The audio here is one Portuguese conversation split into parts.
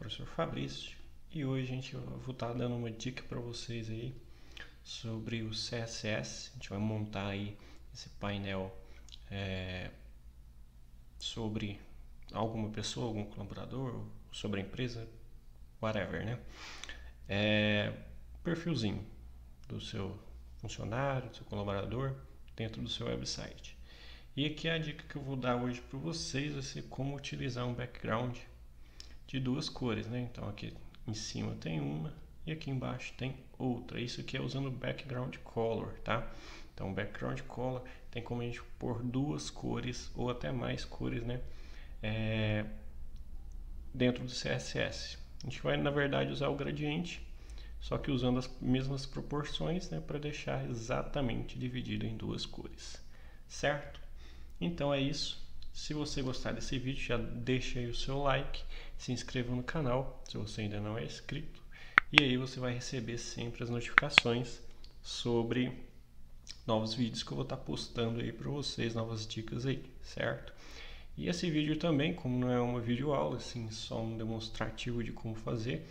professor Fabrício e hoje a gente vou estar dando uma dica para vocês aí sobre o CSS. A gente vai montar aí esse painel é, sobre alguma pessoa, algum colaborador, sobre a empresa, whatever, né? É, perfilzinho do seu funcionário, do seu colaborador dentro do seu website. E aqui a dica que eu vou dar hoje para vocês vai ser como utilizar um background de duas cores, né? Então aqui em cima tem uma e aqui embaixo tem outra. Isso aqui é usando background color, tá? Então background color tem como a gente pôr duas cores ou até mais cores, né? É, dentro do CSS. A gente vai na verdade usar o gradiente, só que usando as mesmas proporções, né? Para deixar exatamente dividido em duas cores, certo? Então é isso. Se você gostar desse vídeo, já deixa aí o seu like, se inscreva no canal se você ainda não é inscrito, e aí você vai receber sempre as notificações sobre novos vídeos que eu vou estar postando aí para vocês, novas dicas aí, certo? E esse vídeo também, como não é uma vídeo aula, assim, só um demonstrativo de como fazer,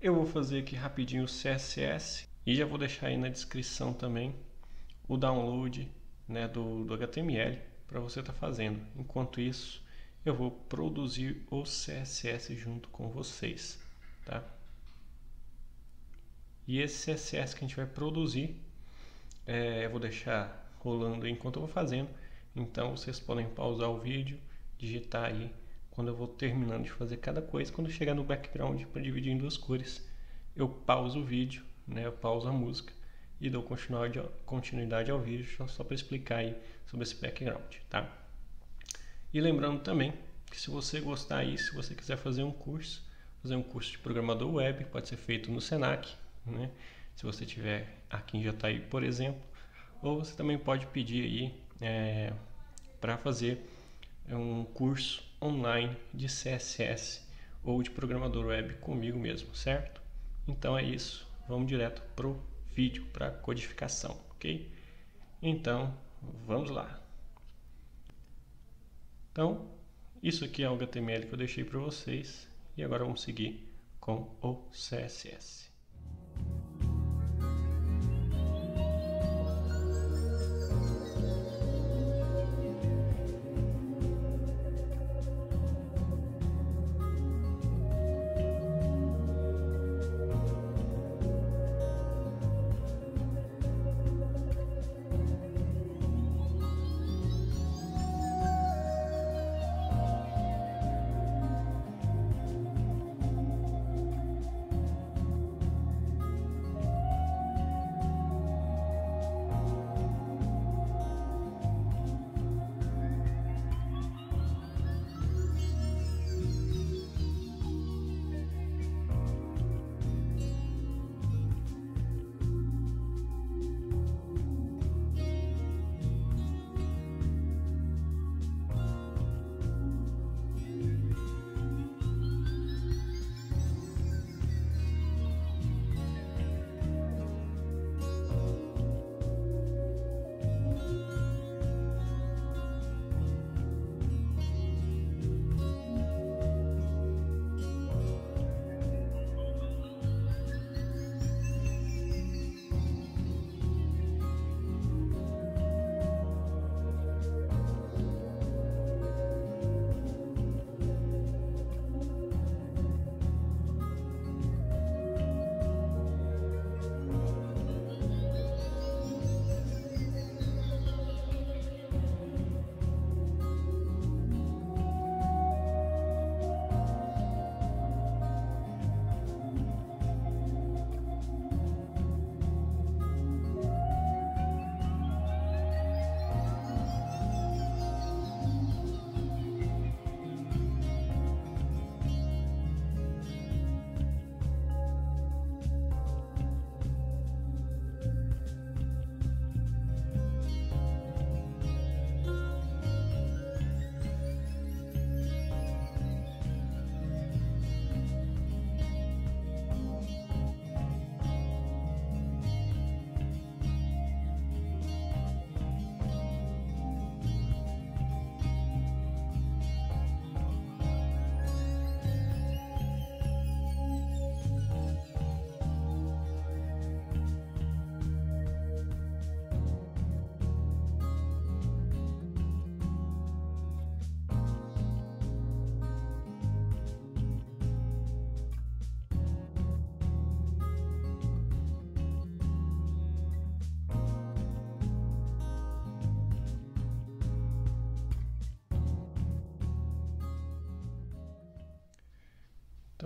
eu vou fazer aqui rapidinho o CSS e já vou deixar aí na descrição também o download né, do, do HTML para você estar tá fazendo. Enquanto isso, eu vou produzir o CSS junto com vocês, tá? E esse CSS que a gente vai produzir, é, eu vou deixar rolando enquanto eu vou fazendo. Então vocês podem pausar o vídeo, digitar aí quando eu vou terminando de fazer cada coisa. Quando chegar no background para dividir em duas cores, eu pauso o vídeo, né? Eu pauso a música e dou continuidade ao vídeo só para explicar aí sobre esse background, tá? E lembrando também que se você gostar aí, se você quiser fazer um curso, fazer um curso de programador web, pode ser feito no Senac, né? Se você tiver aqui em Jataí, por exemplo, ou você também pode pedir aí é, para fazer um curso online de CSS ou de programador web comigo mesmo, certo? Então é isso, vamos direto pro vídeo para codificação, ok? Então, vamos lá. Então, isso aqui é o HTML que eu deixei para vocês e agora vamos seguir com o CSS.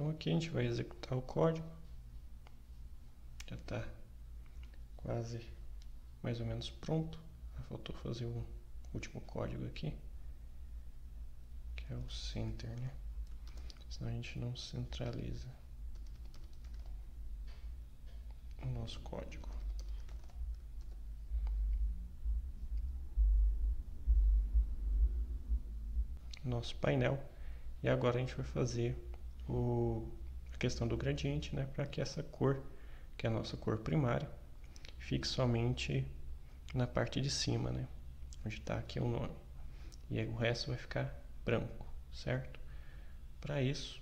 Então aqui a gente vai executar o código. Já está quase mais ou menos pronto. Faltou fazer o último código aqui, que é o center, né? Senão a gente não centraliza o nosso código. Nosso painel. E agora a gente vai fazer o, a questão do gradiente, né? Para que essa cor, que é a nossa cor primária, fique somente na parte de cima, né? Onde está aqui o nome. E aí o resto vai ficar branco, certo? Para isso,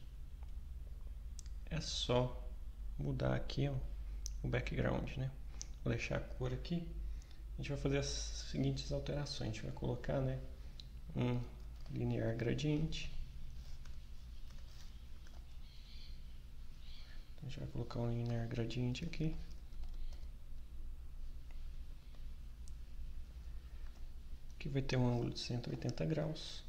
é só mudar aqui ó, o background, né? Vou deixar a cor aqui. A gente vai fazer as seguintes alterações. A gente vai colocar, né, um linear gradiente. Gente vai colocar um linear gradiente aqui. que vai ter um ângulo de 180 graus.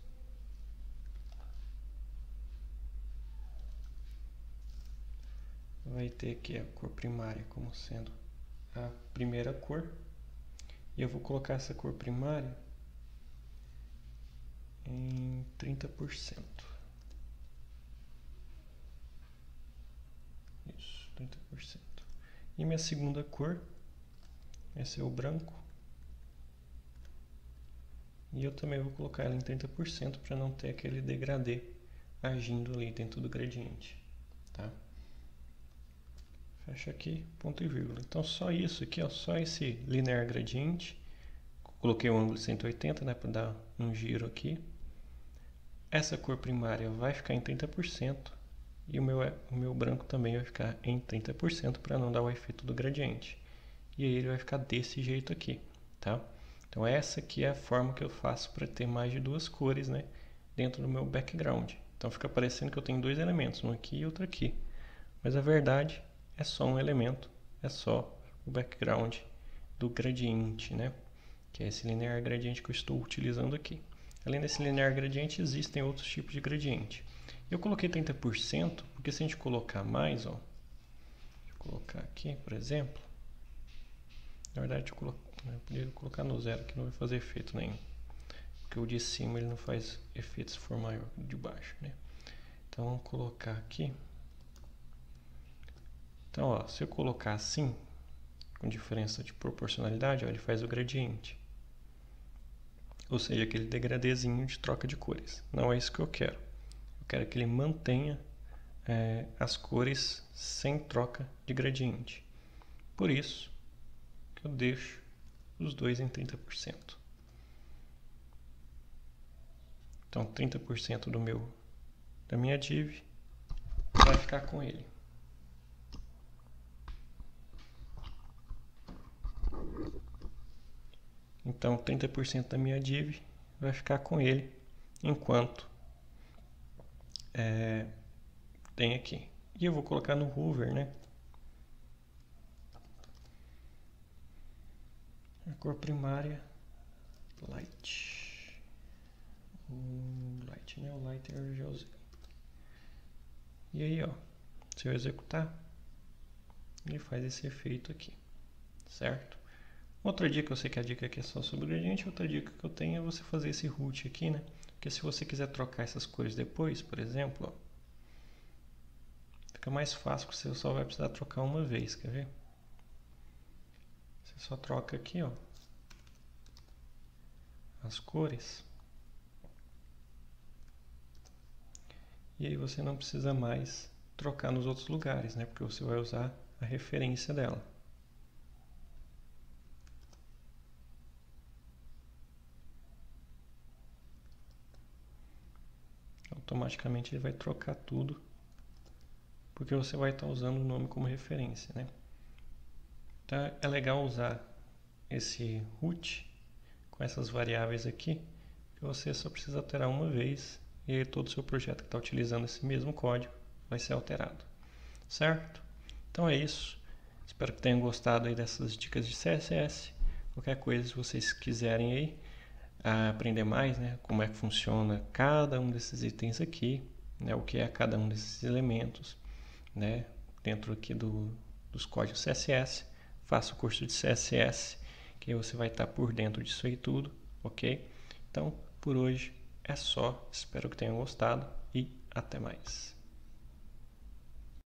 Vai ter aqui a cor primária como sendo a primeira cor. E eu vou colocar essa cor primária em 30%. Isso, 30%. E minha segunda cor vai ser o branco. E eu também vou colocar ela em 30% para não ter aquele degradê agindo ali dentro do gradiente. Tá? Fecha aqui, ponto e vírgula. Então só isso aqui, ó, só esse linear gradiente. Coloquei o ângulo de 180 né, para dar um giro aqui. Essa cor primária vai ficar em 30% e o meu, o meu branco também vai ficar em 30% para não dar o efeito do gradiente. E aí ele vai ficar desse jeito aqui, tá? Então essa aqui é a forma que eu faço para ter mais de duas cores né, dentro do meu background. Então fica parecendo que eu tenho dois elementos, um aqui e outro aqui. Mas a verdade é só um elemento, é só o background do gradiente, né? que é esse linear gradiente que eu estou utilizando aqui. Além desse linear gradiente, existem outros tipos de gradiente. Eu coloquei 30% porque se a gente colocar mais, ó, deixa eu colocar aqui, por exemplo, na verdade, eu coloquei eu podia colocar no zero que não vai fazer efeito nenhum. Porque o de cima ele não faz efeito se for maior que o de baixo, né? Então vamos colocar aqui. Então, ó, se eu colocar assim, com diferença de proporcionalidade, ó, ele faz o gradiente. Ou seja, aquele degradezinho de troca de cores. Não é isso que eu quero. Quero que ele mantenha é, as cores sem troca de gradiente. Por isso eu deixo os dois em 30%. Então, 30% do meu da minha div vai ficar com ele. Então, 30% da minha div vai ficar com ele, enquanto é, tem aqui. E eu vou colocar no hover, né? a cor primária light. O light né? O light eu já usei e aí ó se eu executar ele faz esse efeito aqui certo? Outra dica eu sei que a dica aqui é só sobre o gradiente outra dica que eu tenho é você fazer esse root aqui né porque se você quiser trocar essas cores depois por exemplo ó, fica mais fácil porque você só vai precisar trocar uma vez quer ver só troca aqui, ó, as cores. E aí você não precisa mais trocar nos outros lugares, né? Porque você vai usar a referência dela. Automaticamente ele vai trocar tudo, porque você vai estar usando o nome como referência, né? Então é legal usar esse root com essas variáveis aqui, que você só precisa alterar uma vez e todo o seu projeto que está utilizando esse mesmo código vai ser alterado. Certo? Então é isso. Espero que tenham gostado aí dessas dicas de CSS. Qualquer coisa, se vocês quiserem aí aprender mais, né, como é que funciona cada um desses itens aqui, né, o que é cada um desses elementos, né, dentro aqui do, dos códigos CSS. Faça o curso de CSS, que você vai estar por dentro disso aí tudo, ok? Então, por hoje é só. Espero que tenham gostado e até mais.